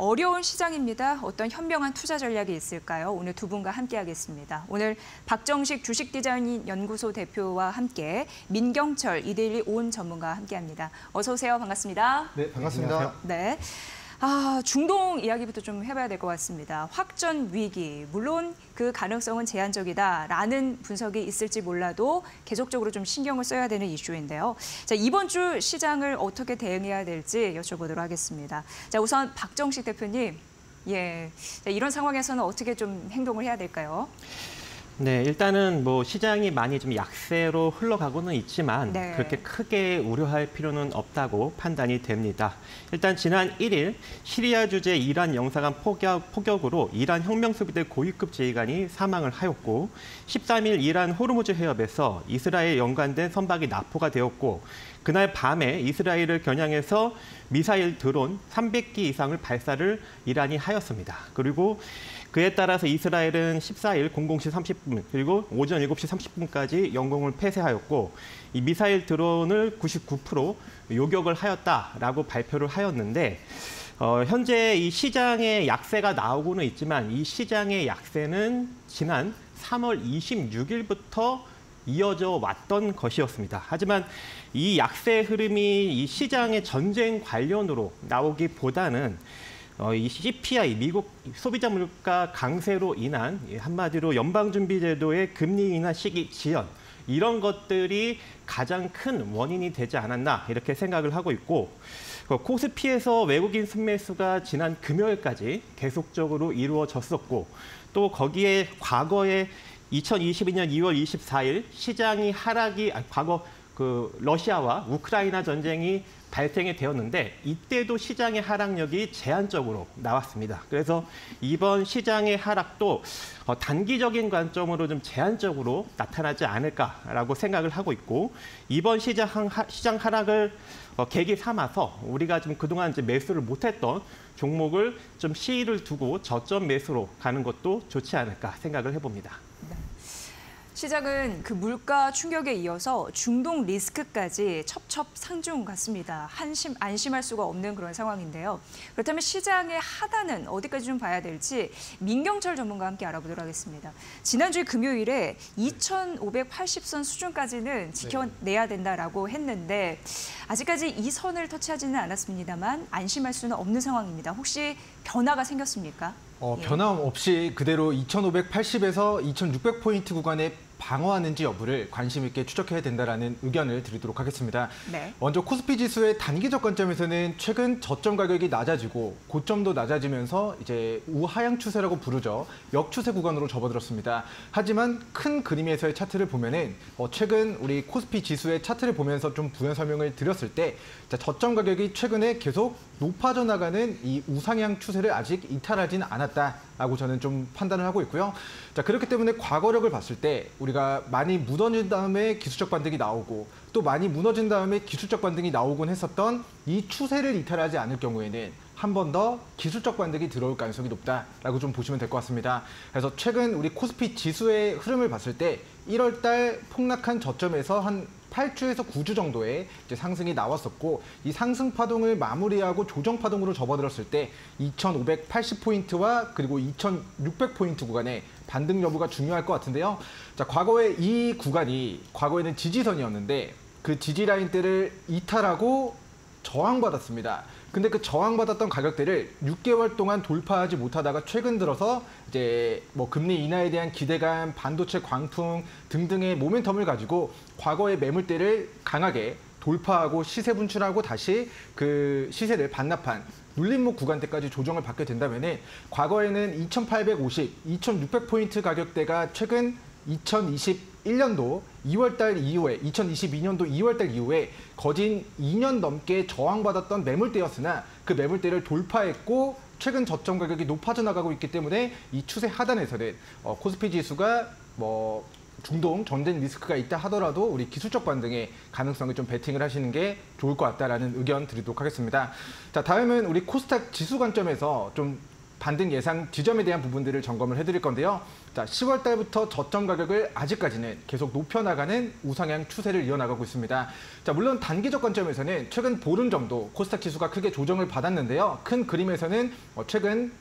어려운 시장입니다. 어떤 현명한 투자 전략이 있을까요? 오늘 두 분과 함께하겠습니다. 오늘 박정식 주식디자인 연구소 대표와 함께 민경철 이데일리 온 전문가와 함께합니다. 어서 오세요. 반갑습니다. 네, 반갑습니다. 네. 아, 중동 이야기부터 좀 해봐야 될 것 같습니다. 확전 위기, 물론 그 가능성은 제한적이다라는 분석이 있을지 몰라도 계속적으로 좀 신경을 써야 되는 이슈인데요. 자, 이번 주 시장을 어떻게 대응해야 될지 여쭤보도록 하겠습니다. 자, 우선 박정식 대표님, 예, 자, 이런 상황에서는 어떻게 좀 행동을 해야 될까요? 네, 일단은 뭐 시장이 많이 좀 약세로 흘러가고는 있지만 네. 그렇게 크게 우려할 필요는 없다고 판단이 됩니다. 일단 지난 1일 시리아 주재 이란 영사관 포격, 포격으로 이란 혁명수비대 고위급 지휘관이 사망을 하였고 13일 이란 호르무즈 해협에서 이스라엘 연관된 선박이 납포가 되었고 그날 밤에 이스라엘을 겨냥해서 미사일 드론 300기 이상을 발사를 이란이 하였습니다. 그리고 그에 따라서 이스라엘은 14일 00시 30분 그리고 오전 7시 30분까지 영공을 폐쇄하였고 이 미사일 드론을 99% 요격을 하였다라고 발표를 하였는데 어, 현재 이 시장의 약세가 나오고는 있지만 이 시장의 약세는 지난 3월 26일부터 이어져 왔던 것이었습니다. 하지만 이 약세 흐름이 이 시장의 전쟁 관련으로 나오기보다는 어, 이 CPI, 미국 소비자 물가 강세로 인한 한마디로 연방준비제도의 금리 인하 시기 지연 이런 것들이 가장 큰 원인이 되지 않았나 이렇게 생각을 하고 있고 그 코스피에서 외국인 순매수가 지난 금요일까지 계속적으로 이루어졌었고 또 거기에 과거에 2022년 2월 24일 시장이 하락이 아니, 과거 그 러시아와 우크라이나 전쟁이 발생이 되었는데 이때도 시장의 하락력이 제한적으로 나왔습니다. 그래서 이번 시장의 하락도 어, 단기적인 관점으로 좀 제한적으로 나타나지 않을까라고 생각을 하고 있고 이번 시장, 시장 하락을 어, 계기 삼아서 우리가 좀 그동안 이제 매수를 못했던 종목을 좀 시일을 두고 저점 매수로 가는 것도 좋지 않을까 생각을 해봅니다. 시장은 그 물가 충격에 이어서 중동 리스크까지 첩첩상중 같습니다. 한심 안심할 수가 없는 그런 상황인데요. 그렇다면 시장의 하단은 어디까지 좀 봐야 될지 민경철 전문가와 함께 알아보도록 하겠습니다. 지난주 금요일에 2,580선 수준까지는 지켜내야 된다라고 했는데 아직까지 이 선을 터치하지는 않았습니다만 안심할 수는 없는 상황입니다. 혹시 변화가 생겼습니까? 어, 예. 변함 없이 그대로 2,580에서 2,600포인트 구간에 방어하는지 여부를 관심 있게 추적해야 된다라는 의견을 드리도록 하겠습니다. 네. 먼저 코스피 지수의 단기적 관점에서는 최근 저점 가격이 낮아지고 고점도 낮아지면서 이제 우하향 추세라고 부르죠. 역추세 구간으로 접어들었습니다. 하지만 큰 그림에서의 차트를 보면은 어, 최근 우리 코스피 지수의 차트를 보면서 좀 부연 설명을 드렸을 때 자, 저점 가격이 최근에 계속 높아져 나가는 이 우상향 추세를 아직 이탈하지는 않았다라고 저는 좀 판단을 하고 있고요. 자 그렇기 때문에 과거력을 봤을 때 우리가 많이 무너진 다음에 기술적 반등이 나오고 또 많이 무너진 다음에 기술적 반등이 나오곤 했었던 이 추세를 이탈하지 않을 경우에는 한번더 기술적 반등이 들어올 가능성이 높다라고 좀 보시면 될 것 같습니다. 그래서 최근 우리 코스피 지수의 흐름을 봤을 때 1월 달 폭락한 저점에서 한 8주에서 9주 정도의 상승이 나왔었고 이 상승 파동을 마무리하고 조정 파동으로 접어들었을 때 2,580포인트와 그리고 2,600포인트 구간의 반등 여부가 중요할 것 같은데요. 자, 과거에 이 구간이 과거에는 지지선이었는데 그 지지 라인 대를 이탈하고 저항받았습니다. 근데 그 저항받았던 가격대를 6개월 동안 돌파하지 못하다가 최근 들어서 이제 뭐 금리 인하에 대한 기대감, 반도체 광풍 등등의 모멘텀을 가지고 과거의 매물대를 강하게 돌파하고 시세 분출하고 다시 그 시세를 반납한 눌림목 구간대까지 조정을 받게 된다면은 과거에는 2,850, 2,600포인트 가격대가 최근 2021년도 2월달 이후에 2022년도 2월달 이후에 거진 2년 넘게 저항받았던 매물대였으나 그 매물대를 돌파했고 최근 저점 가격이 높아져 나가고 있기 때문에 이 추세 하단에서는 어, 코스피 지수가 뭐 중동 전쟁 리스크가 있다 하더라도 우리 기술적 반등의 가능성을 좀 베팅을 하시는 게 좋을 것 같다라는 의견 드리도록 하겠습니다. 자 다음은 우리 코스닥 지수 관점에서 좀 반등 예상 지점에 대한 부분들을 점검을 해드릴 건데요. 자, 10월 달부터 저점 가격을 아직까지는 계속 높여나가는 우상향 추세를 이어나가고 있습니다. 자, 물론 단기적 관점에서는 최근 보름 정도 코스닥 지수가 크게 조정을 받았는데요. 큰 그림에서는 어, 최근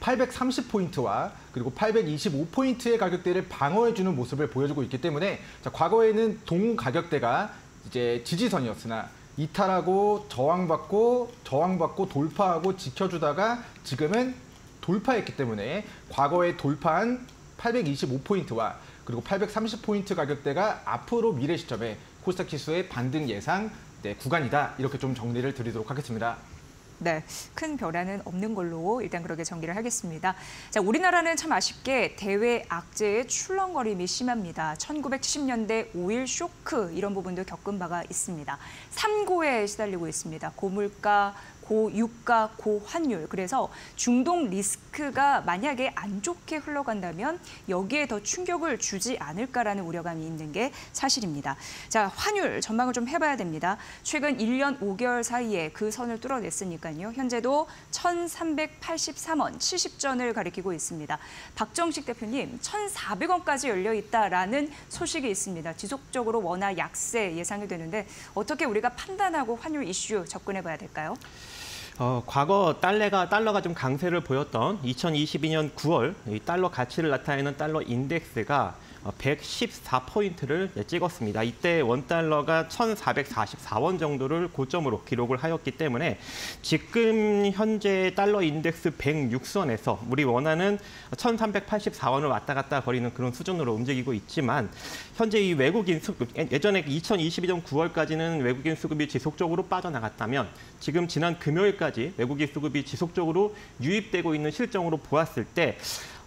830포인트와 그리고 825포인트의 가격대를 방어해주는 모습을 보여주고 있기 때문에 자, 과거에는 동 가격대가 이제 지지선이었으나 이탈하고 저항받고 저항받고 돌파하고 지켜주다가 지금은 돌파했기 때문에 과거에 돌파한 825포인트와 그리고 830포인트 가격대가 앞으로 미래 시점에 코스닥 지수의 반등 예상 네, 구간이다 이렇게 좀 정리를 드리도록 하겠습니다. 네, 큰 변화는 없는 걸로 일단 그렇게 정리를 하겠습니다. 자, 우리나라는 참 아쉽게 대외 악재의 출렁거림이 심합니다. 1970년대 오일 쇼크 이런 부분도 겪은 바가 있습니다. 삼고에 시달리고 있습니다. 고물가, 고유가, 고환율. 그래서 중동 리스크가 만약에 안 좋게 흘러간다면 여기에 더 충격을 주지 않을까라는 우려감이 있는 게 사실입니다. 자, 환율 전망을 좀 해봐야 됩니다. 최근 1년 5개월 사이에 그 선을 뚫어냈으니까요. 현재도 1,383원 70전을 가리키고 있습니다. 박정식 대표님, 1,400원까지 열려 있다라는 소식이 있습니다. 지속적으로 원화 약세 예상이 되는데 어떻게 우리가 판단하고 환율 이슈 접근해 봐야 될까요? 어, 과거 달러가 달러가 좀 강세를 보였던 2022년 9월 이 달러 가치를 나타내는 달러 인덱스가 114포인트를 찍었습니다. 이때 원달러가 1,444원 정도를 고점으로 기록을 하였기 때문에 지금 현재 달러 인덱스 106선에서 우리 원화는 1,384원을 왔다 갔다 거리는 그런 수준으로 움직이고 있지만 현재 이 외국인 수급, 예전에 2022년 9월까지는 외국인 수급이 지속적으로 빠져나갔다면 지금 지난 금요일까지 외국인 수급이 지속적으로 유입되고 있는 실정으로 보았을 때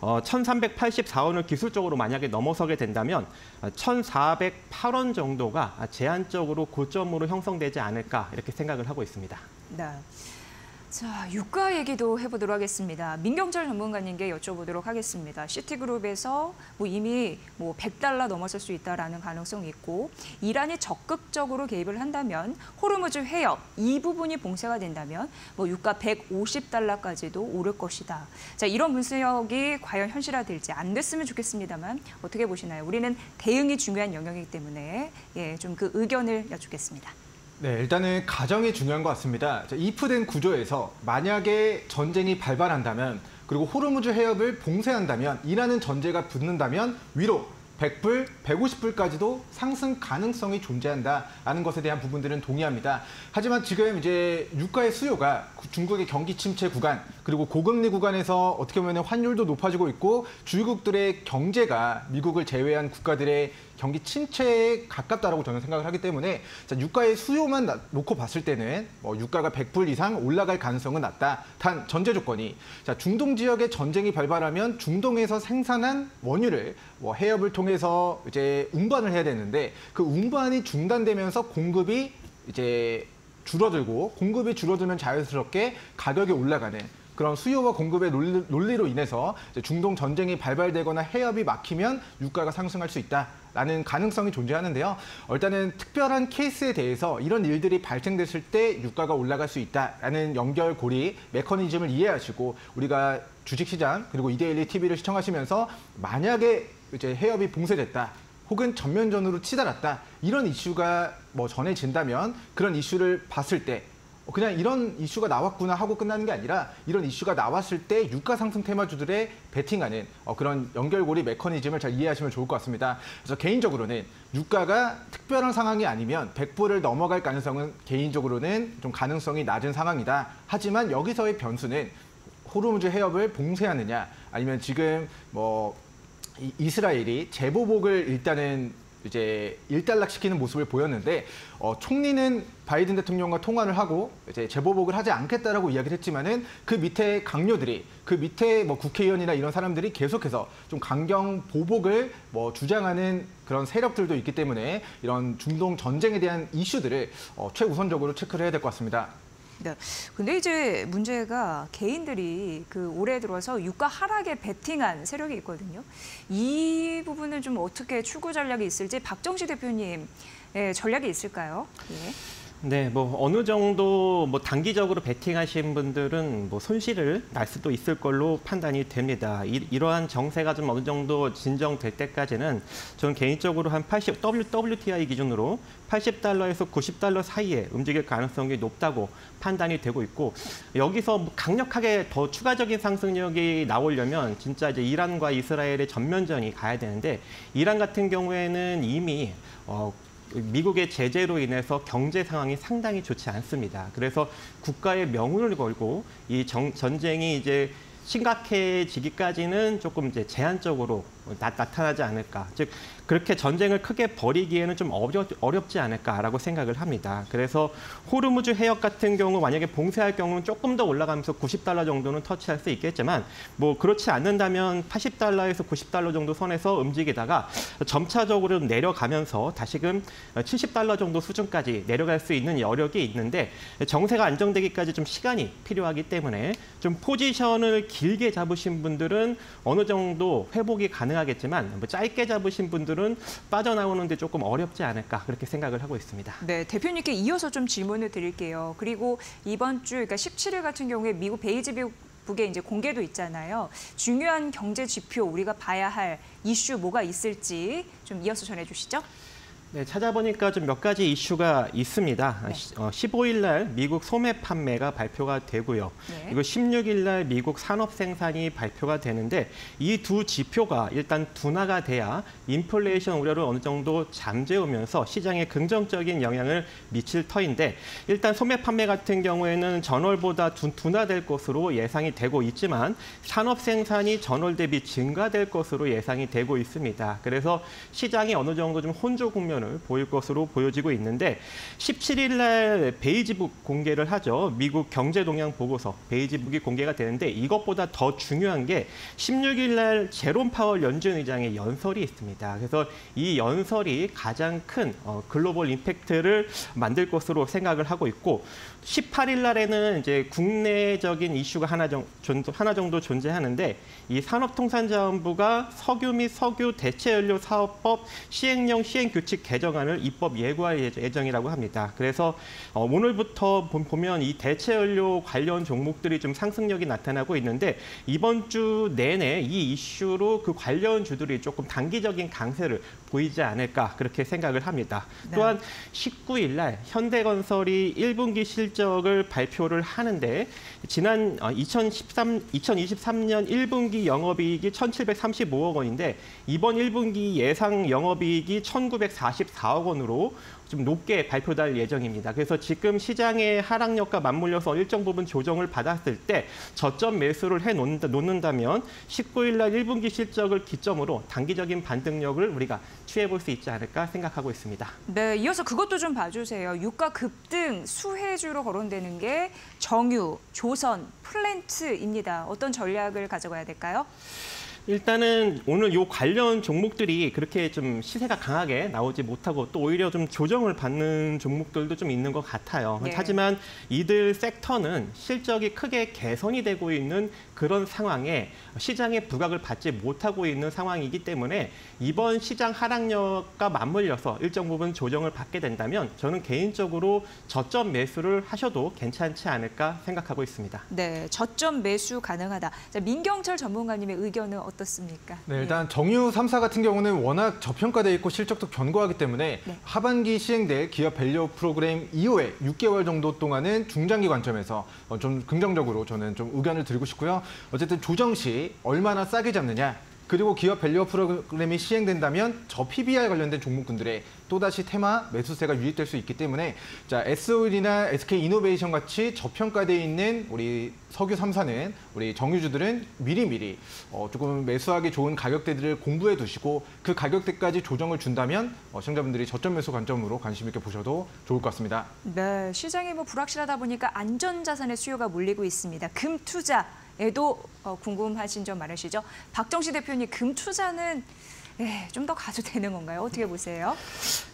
어, 1,384원을 기술적으로 만약에 넘어서게 된다면 1,408원 정도가 제한적으로 고점으로 형성되지 않을까 이렇게 생각을 하고 있습니다. 네. 자, 유가 얘기도 해보도록 하겠습니다. 민경철 전문가님께 여쭤보도록 하겠습니다. 시티그룹에서 뭐 이미 뭐 100달러 넘어설 수 있다라는 가능성이 있고 이란이 적극적으로 개입을 한다면 호르무즈 해협 이 부분이 봉쇄가 된다면 뭐 유가 150달러까지도 오를 것이다. 자, 이런 분석이 과연 현실화될지 안 됐으면 좋겠습니다만 어떻게 보시나요? 우리는 대응이 중요한 영역이기 때문에 예, 좀 그 의견을 여쭙겠습니다. 네, 일단은 가정이 중요한 것 같습니다. 이프된 구조에서 만약에 전쟁이 발발한다면 그리고 호르무즈 해협을 봉쇄한다면 이라는 전제가 붙는다면 위로 100불, 150불까지도 상승 가능성이 존재한다라는 것에 대한 부분들은 동의합니다. 하지만 지금 이제 유가의 수요가 중국의 경기 침체 구간 그리고 고금리 구간에서 어떻게 보면 환율도 높아지고 있고 주요국들의 경제가 미국을 제외한 국가들의 경기 침체에 가깝다라고 저는 생각을 하기 때문에 자, 유가의 수요만 놓고 봤을 때는 뭐 유가가 100불 이상 올라갈 가능성은 낮다. 단 전제 조건이 자, 중동 지역에 전쟁이 발발하면 중동에서 생산한 원유를 뭐 해협을 통해서 이제 운반을 해야 되는데 그 운반이 중단되면서 공급이 이제 줄어들고 공급이 줄어들면 자연스럽게 가격이 올라가는 그런 수요와 공급의 논리, 로 인해서 중동 전쟁이 발발되거나 해협이 막히면 유가가 상승할 수 있다라는 가능성이 존재하는데요. 일단은 특별한 케이스에 대해서 이런 일들이 발생됐을 때 유가가 올라갈 수 있다라는 연결고리 메커니즘을 이해하시고 우리가 주식시장 그리고 이데일리 TV를 시청하시면서 만약에 이제 해협이 봉쇄됐다. 혹은 전면전으로 치달았다. 이런 이슈가 뭐 전해진다면 그런 이슈를 봤을 때 그냥 이런 이슈가 나왔구나 하고 끝나는 게 아니라 이런 이슈가 나왔을 때 유가 상승 테마주들의 베팅하는 어, 그런 연결고리 메커니즘을 잘 이해하시면 좋을 것 같습니다. 그래서 개인적으로는 유가가 특별한 상황이 아니면 100불을 넘어갈 가능성은 개인적으로는 좀 가능성이 낮은 상황이다. 하지만 여기서의 변수는 호르무즈 해협을 봉쇄하느냐 아니면 지금 뭐 이스라엘이 재보복을 일단은 이제 일단락시키는 모습을 보였는데 어, 총리는 바이든 대통령과 통화를 하고 이제 재보복을 하지 않겠다라고 이야기를 했지만은 그 밑에 강요들이 그 밑에 뭐 국회의원이나 이런 사람들이 계속해서 좀 강경 보복을 뭐 주장하는 그런 세력들도 있기 때문에 이런 중동 전쟁에 대한 이슈들을 어, 최우선적으로 체크를 해야 될 것 같습니다. 네. 근데 이제 문제가 개인들이 그 올해 들어서 유가 하락에 베팅한 세력이 있거든요. 이 부분을 좀 어떻게 출구 전략이 있을지 박정식 대표님 예, 전략이 있을까요? 예. 네, 뭐 어느 정도 뭐 단기적으로 베팅하신 분들은 뭐 손실을 날 수도 있을 걸로 판단이 됩니다. 이, 이러한 정세가 좀 어느 정도 진정될 때까지는 저는 개인적으로 한 80 WTI 기준으로 80달러에서 90달러 사이에 움직일 가능성이 높다고 판단이 되고 있고 여기서 뭐 강력하게 더 추가적인 상승력이 나오려면 진짜 이제 이란과 이스라엘의 전면전이 가야 되는데 이란 같은 경우에는 이미 어, 미국의 제재로 인해서 경제 상황이 상당히 좋지 않습니다. 그래서 국가의 명운을 걸고 이 정, 전쟁이 이제 심각해지기까지는 조금 이제 제한적으로 나, 타나지 않을까. 즉 그렇게 전쟁을 크게 벌이기에는 좀 어렵, 어렵지 않을까라고 생각을 합니다. 그래서 호르무즈 해역 같은 경우 만약에 봉쇄할 경우는 조금 더 올라가면서 90달러 정도는 터치할 수 있겠지만 뭐 그렇지 않는다면 80달러에서 90달러 정도 선에서 움직이다가 점차적으로 내려가면서 다시금 70달러 정도 수준까지 내려갈 수 있는 여력이 있는데 정세가 안정되기까지 좀 시간이 필요하기 때문에 좀 포지션을 길게 잡으신 분들은 어느 정도 회복이 가능 하겠지만 뭐 짧게 잡으신 분들은 빠져나오는데 조금 어렵지 않을까 그렇게 생각을 하고 있습니다. 네, 대표님께 이어서 좀 질문을 드릴게요. 그리고 이번 주, 그러니까 17일 같은 경우에 미국 베이지 북에 이제 공개도 있잖아요. 중요한 경제 지표 우리가 봐야 할 이슈 뭐가 있을지 좀 이어서 전해 주시죠. 네, 찾아보니까 좀 몇 가지 이슈가 있습니다. 네. 어, 15일 날 미국 소매 판매가 발표가 되고요. 네. 그리고 16일 날 미국 산업 생산이 발표가 되는데 이 두 지표가 일단 둔화가 돼야 인플레이션 우려를 어느 정도 잠재우면서 시장에 긍정적인 영향을 미칠 터인데 일단 소매 판매 같은 경우에는 전월보다 둔, 둔화될 것으로 예상이 되고 있지만 산업 생산이 전월 대비 증가될 것으로 예상이 되고 있습니다. 그래서 시장이 어느 정도 좀 혼조 국면 을 보일 것으로 보여지고 있는데 17일 날 베이지북 공개를 하죠. 미국 경제 동향 보고서 베이지북이 공개가 되는데 이것보다 더 중요한 게 16일 날 제롬 파월 연준 의장의 연설이 있습니다. 그래서 이 연설이 가장 큰 어, 글로벌 임팩트를 만들 것으로 생각을 하고 있고 18일 날에는 이제 국내적인 이슈가 하나, 정, 하나 정도 존재하는데 이 산업통상자원부가 석유 및 석유 대체연료 사업법 시행령 시행규칙 개정안을 입법 예고할 예정이라고 합니다. 그래서 어, 오늘부터 보면 이 대체 연료 관련 종목들이 좀 상승력이 나타나고 있는데 이번 주 내내 이 이슈로 그 관련 주들이 조금 단기적인 강세를 보이지 않을까 그렇게 생각을 합니다. 네. 또한 19일 날 현대건설이 1분기 실적을 발표를 하는데 지난 2013, 2023년 1분기 영업이익이 1,735억 원인데 이번 1분기 예상 영업이익이 1,944억 원으로 좀 높게 발표될 예정입니다. 그래서 지금 시장의 하락력과 맞물려서 일정 부분 조정을 받았을 때 저점 매수를 해 놓는다면 19일 날 1분기 실적을 기점으로 단기적인 반등력을 우리가 취해 볼 수 있지 않을까 생각하고 있습니다. 네, 이어서 그것도 좀 봐주세요. 유가 급등 수혜주로 거론되는 게 정유, 조선, 플랜트입니다. 어떤 전략을 가져가야 될까요? 일단은 오늘 요 관련 종목들이 그렇게 좀 시세가 강하게 나오지 못하고 또 오히려 좀 조정을 받는 종목들도 좀 있는 것 같아요. 네. 하지만 이들 섹터는 실적이 크게 개선이 되고 있는 그런 상황에 시장의 부각을 받지 못하고 있는 상황이기 때문에 이번 시장 하락력과 맞물려서 일정 부분 조정을 받게 된다면 저는 개인적으로 저점 매수를 하셔도 괜찮지 않을까 생각하고 있습니다. 네, 저점 매수 가능하다. 자, 민경철 전문가님의 의견은 어떻 습니까? 네, 일단 정유 3사 같은 경우는 워낙 저평가돼 있고 실적도 견고하기 때문에 네. 하반기 시행될 기업 value 프로그램 이후에 6개월 정도 동안은 중장기 관점에서 어, 좀 긍정적으로 저는 좀 의견을 드리고 싶고요. 어쨌든 조정 시 얼마나 싸게 잡느냐 그리고 기업 value 프로그램이 시행된다면 저 PBR 관련된 종목군들의 또다시 테마 매수세가 유입될 수 있기 때문에 자 S-Oil이나 SK Innovation 같이 저평가돼 있는 우리 석유 3사는 우리 정유주들은 미리미리 어, 조금 매수하기 좋은 가격대들을 공부해 두시고 그 가격대까지 조정을 준다면 어, 시청자분들이 저점 매수 관점으로 관심 있게 보셔도 좋을 것 같습니다. 네, 시장이 뭐 불확실하다 보니까 안전 자산의 수요가 몰리고 있습니다. 금 투자 에도 어, 궁금하신 점 많으시죠? 박정시 대표님 금 투자는 예, 좀더 가도 되는 건가요? 어떻게 보세요?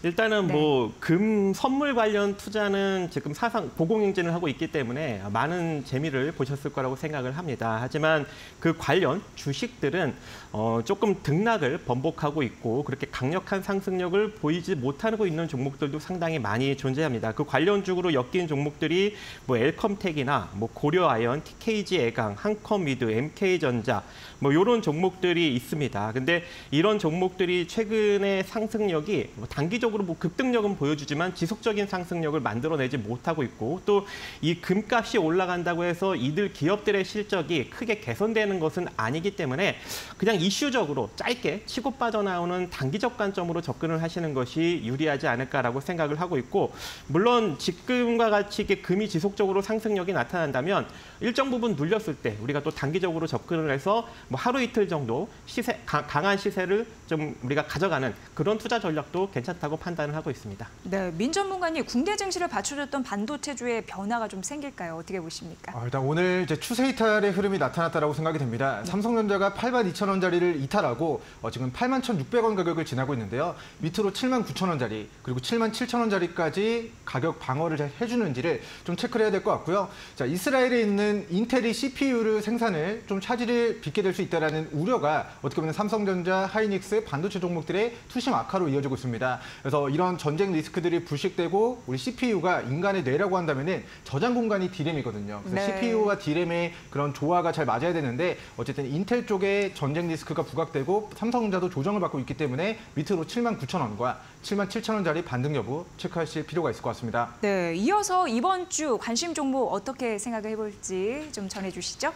일단은 네. 뭐금 선물 관련 투자는 지금 사상 고공행진을 하고 있기 때문에 많은 재미를 보셨을 거라고 생각을 합니다. 하지만 그 관련 주식들은 어, 조금 등락을 번복하고 있고 그렇게 강력한 상승력을 보이지 못하고 있는 종목들도 상당히 많이 존재합니다. 그 관련 주로 엮인 종목들이 뭐 엘컴텍이나 뭐 고려아연, TKG 애강, 한컴미드, MK전자 뭐 이런 종목들이 있습니다. 근데 이런 종 목들이 최근에 상승력이 뭐 단기적으로 뭐 급등력은 보여주지만 지속적인 상승력을 만들어내지 못하고 있고 또 이 금값이 올라간다고 해서 이들 기업들의 실적이 크게 개선되는 것은 아니기 때문에 그냥 이슈적으로 짧게 치고 빠져나오는 단기적 관점으로 접근을 하시는 것이 유리하지 않을까라고 생각을 하고 있고 물론 지금과 같이 이게 금이 지속적으로 상승력이 나타난다면 일정 부분 눌렸을 때 우리가 또 단기적으로 접근을 해서 뭐 하루 이틀 정도 시세 강- 강한 시세를 좀 우리가 가져가는 그런 투자 전략도 괜찮다고 판단을 하고 있습니다. 네, 민 전문가님 국내 증시를 받쳐줬던 반도체주의 변화가 좀 생길까요? 어떻게 보십니까? 아, 일단 오늘 이제 추세 이탈의 흐름이 나타났다고 생각이 됩니다. 삼성전자가 8만 2천 원짜리를 이탈하고 어, 지금 8만 1,600원 가격을 지나고 있는데요. 밑으로 7만 9천 원짜리 그리고 7만 7천 원짜리까지 가격 방어를 잘 해주는지를 좀 체크를 해야 될 것 같고요. 자 이스라엘에 있는 인텔이 CPU를 생산을 좀 차질을 빚게 될 수 있다라는 우려가 어떻게 보면 삼성전자, 하이닉스 반도체 종목들의 투심 악화로 이어지고 있습니다. 그래서 이런 전쟁 리스크들이 불식되고 우리 CPU가 인간의 뇌라고 한다면은 저장 공간이 D램이거든요. 그래서 네. CPU 와 D램의 그런 조화가 잘 맞아야 되는데 어쨌든 인텔 쪽에 전쟁 리스크가 부각되고 삼성전자도 조정을 받고 있기 때문에 밑으로 7만 9천 원과 7만 7천 원짜리 반등 여부 체크하실 필요가 있을 것 같습니다. 네, 이어서 이번 주 관심 종목 어떻게 생각을 해볼지 좀 전해주시죠.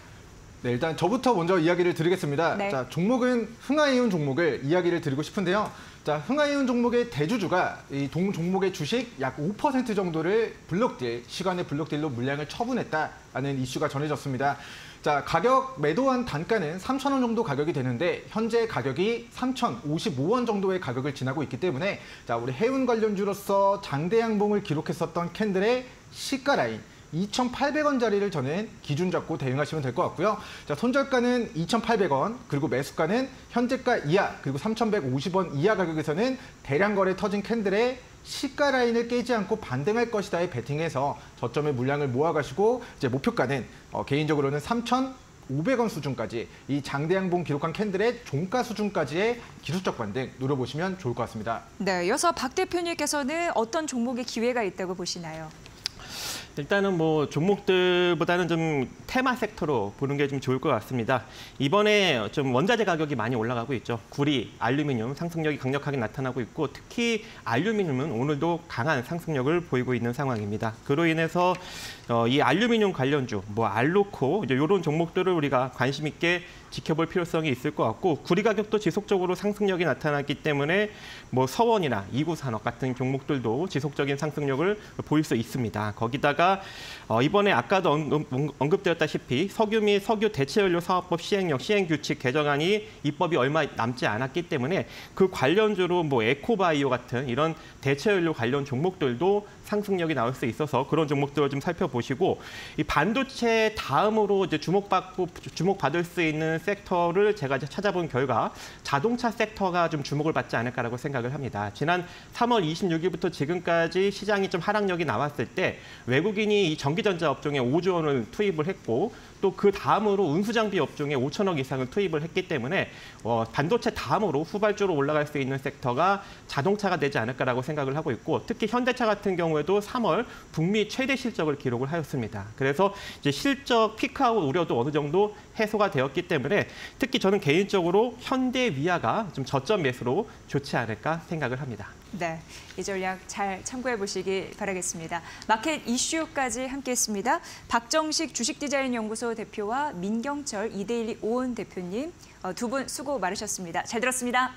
네, 일단 저부터 먼저 이야기를 드리겠습니다. 네. 자, 종목은 흥하이온 종목을 이야기를 드리고 싶은데요. 자, 흥하이온 종목의 대주주가 이 동 종목의 주식 약 5% 정도를 블록딜, 시간의 블록딜로 물량을 처분했다라는 이슈가 전해졌습니다. 자, 가격 매도한 단가는 3,000원 정도 가격이 되는데 현재 가격이 3,055원 정도의 가격을 지나고 있기 때문에 자, 우리 해운 관련주로서 장대 양봉을 기록했었던 캔들의 시가 라인 2,800원짜리를 저는 기준 잡고 대응하시면 될 것 같고요. 자, 손절가는 2,800원, 그리고 매수가는 현재가 이하, 그리고 3,150원 이하 가격에서는 대량 거래 터진 캔들의 시가 라인을 깨지 않고 반등할 것이다에 베팅해서 저점의 물량을 모아가시고 이제 목표가는 어, 개인적으로는 3,500원 수준까지 이 장대양봉 기록한 캔들의 종가 수준까지의 기술적 반등 노려보시면 좋을 것 같습니다. 네, 이어서 박 대표님께서는 어떤 종목에 기회가 있다고 보시나요? 일단은 뭐 종목들보다는 좀 테마 섹터로 보는 게 좀 좋을 것 같습니다. 이번에 좀 원자재 가격이 많이 올라가고 있죠. 구리, 알루미늄 상승력이 강력하게 나타나고 있고 특히 알루미늄은 오늘도 강한 상승력을 보이고 있는 상황입니다. 그로 인해서 어, 이 알루미늄 관련주, 뭐 이제 이런 종목들을 우리가 관심 있게 지켜볼 필요성이 있을 것 같고 구리 가격도 지속적으로 상승력이 나타났기 때문에 뭐 서원이나 이구 산업 같은 종목들도 지속적인 상승력을 보일 수 있습니다. 거기다가 어, 이번에 아까도 언급, 언급되었다시피 석유 및 석유 대체연료 사업법 시행령 시행규칙 개정안이 입법이 얼마 남지 않았기 때문에 그 관련주로 뭐 에코바이오 같은 이런 대체연료 관련 종목들도 상승력이 나올 수 있어서 그런 종목들을 좀 살펴보시고 이 반도체 다음으로 이제 주목받고 주목받을 수 있는 섹터를 제가 이제 찾아본 결과 자동차 섹터가 좀 주목을 받지 않을까라고 생각을 합니다. 지난 3월 26일부터 지금까지 시장이 좀 하락력이 나왔을 때 외국인이 이 전기전자 업종에 5조 원을 투입을 했고 또 그 다음으로 운수장비 업종에 5천억 이상을 투입을 했기 때문에 어, 반도체 다음으로 후발주로 올라갈 수 있는 섹터가 자동차가 되지 않을까라고 생각을 하고 있고 특히 현대차 같은 경우에도 3월 북미 최대 실적을 기록을 하였습니다. 그래서 이제 실적 피크아웃 우려도 어느 정도 해소가 되었기 때문에 특히 저는 개인적으로 현대 위아가 좀 저점 매수로 좋지 않을까 생각을 합니다. 네, 이 전략 잘 참고해 보시기 바라겠습니다. 마켓 이슈까지 함께했습니다. 박정식 주식디자인연구소 대표와 민경철 이데일리 오은 대표님 어, 두분 수고 많으셨습니다. 잘 들었습니다.